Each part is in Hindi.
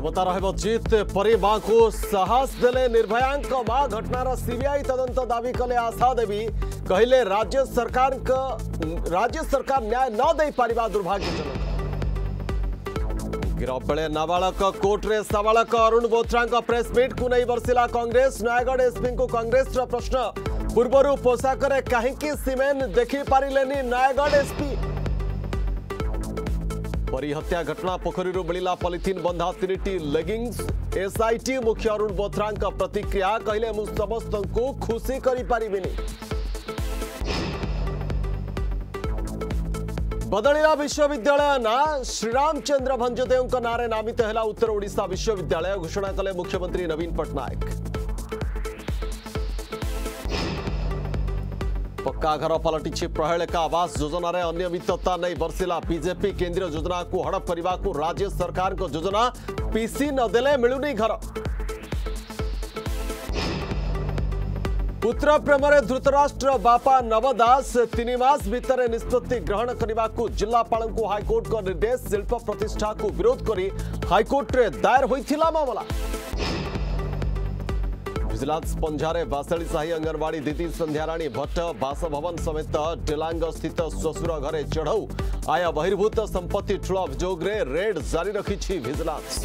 ममता रित परे माँ साहस दे निर्भया माँ घटनार सीबीआई तदंत दावी कले आशा देवी कहले राज्य सरकार राज्य सरकार न्याय न दे पार दुर्भाग्यजनक गिरफ बेले नाबाक कोर्टे साबाक अरुण बोथ्रा प्रेस मिट को नहीं बर्सिला कंग्रेस नयगढ़ एसपी को कंग्रेस प्रश्न पूर्व पोशाक कहीं देखी पारे नयगढ़ एसपी പരിഹത്യ ഘട്ടന പോഖരിരുബലിലാ পলത്തിൻ ബന്ധാതിറ്റി ലഗിങ്സ് എസ്ഐടി മുഖ്യ അരുൺ വത്രଙ୍କ പ്രതിക്രിയ കഹിലെ മു സമസ്തൻകു ખુશી કરી പരിബിനി બદളിയാ විශ්වവിദയല നാ ശ്രീരാംചന്ദ്ര ബന്ധദേവଙ୍କ നാരായണമി തഹല ഉത്തര ഒഡിഷാ විශ්වവിദയല ഘോഷണ കലെ മുഖ്യമന്ത്രി নবীন പട്ടനായക് पक्का घर पलटि प्रहेलिका आवास योजन अनियमितता नहीं बरसा बीजेपी केंद्रीय योजना को हड़प करने को राज्य सरकार को योजना पीसी नदे मिलूनी घर पुत्र प्रेम से धृतराष्ट्र बापा नव दास तीन मस भर निष्पत्ति ग्रहण करने को जिलापा हाइकोर्ट निर्देश शिल्प प्रतिष्ठा को विरोध कर हाइकोर्टे दायर होता मामला जिला पंझार बासली साही अंगनवाड़ी दीदी संध्याराणी भट्ट बासभवन समेत टेलांग स्थित शशुर घरे चढ़ऊ आय बहिर्भूत संपत्ति ठूल अभोगे रेड जारी रखी भिजिलांस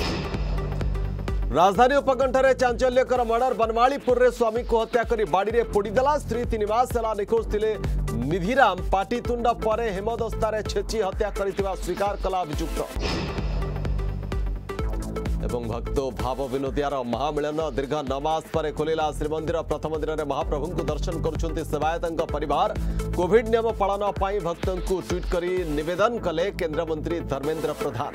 राजधानी उपकंठे चांचल्यकर मर्डर बनमालीपुर स्वामी को हत्या कर बाड़े पोड़देला स्त्री तीन मस निखोज थे निधिराम पाटितुंड हेमदस्तार छेची हत्या कर स्वीकार कला अभुक्त এবং ভক্ত ভাববিনীতি আর মহা মিলন দীর্ঘ নামাজ পরে কোলেলা শ্রী মন্দির প্রথম দিনে মহা প্রভু কো দর্শন করছନ୍ତି সেবায়তং পরিবার কোভিড নিয়ম পালন পাই ভক্তଙ୍କୁ টুইট କରି নিবেদন কালে কেন্দ্র মন্ত্রী धर्मेंद्र প্রধান